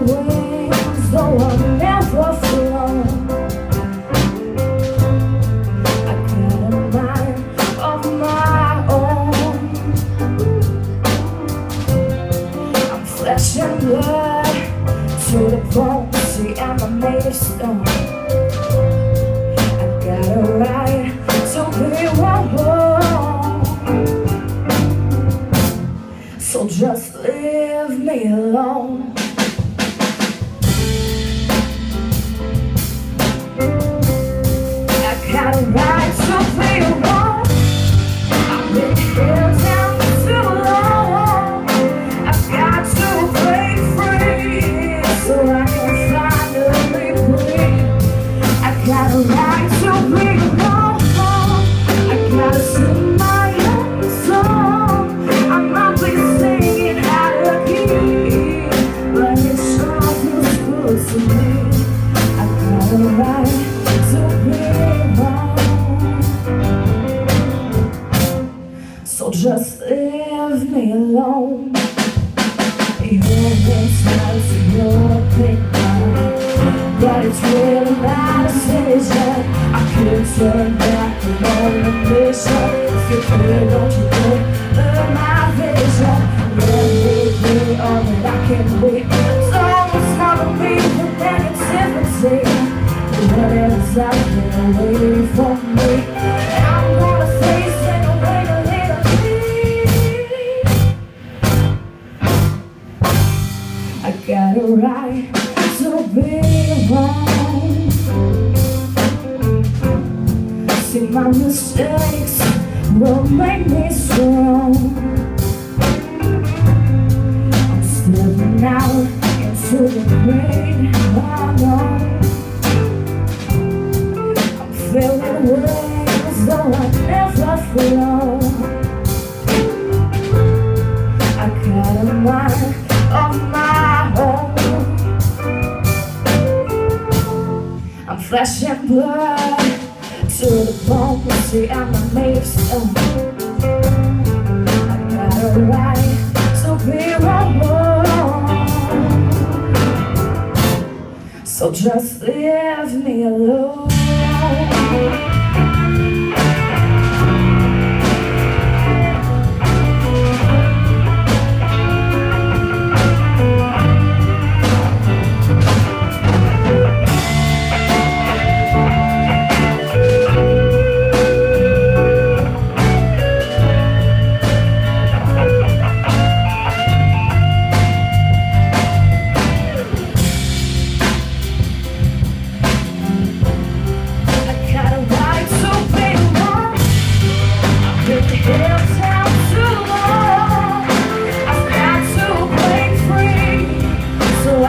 wings, though I'm never flown. I got a mind of my own. I'm flesh and blood, to the bone, see I'm a made of stone. Got a right to be wrong. I gotta sing my own song. I might be singing out of key, but to me. I got a right to be. So just leave me alone. Your opinion, but it's really my decision. I could turn back the motivation if you could, don't you think? Learn my vision, let me be all that I can be. So it's not be with negativity. Whatever's out there waiting for me, I'm gonna face a. I got a right to be. See, my mistakes will make me strong. I'm stepping out into the great unknown. Flesh and blood to the bone. See, I'm a made of stone. I got a right to be wrong. So just leave me alone.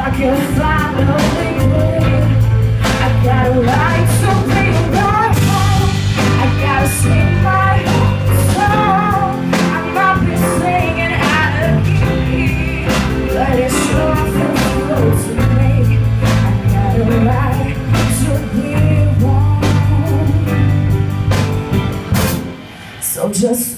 I finally breathe. I gotta sing my song. I might be singing out of key, but to me. I got a right to be wrong. So just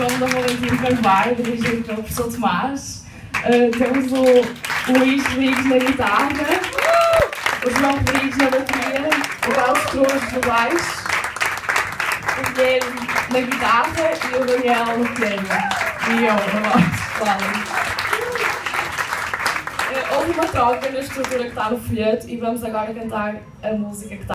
como da Valentim Carvalho, dirigido pelo professor Tomás. Uh, temos o Luís Rodrigues na guitarra, o João Rodrigues na bateria, o Carlos Cruz no baixo, o Guilherme na guitarra e o Daniel no piano. E eu baixo, claro. Uh, houve uma troca na estrutura que está no folheto e vamos agora cantar a música que está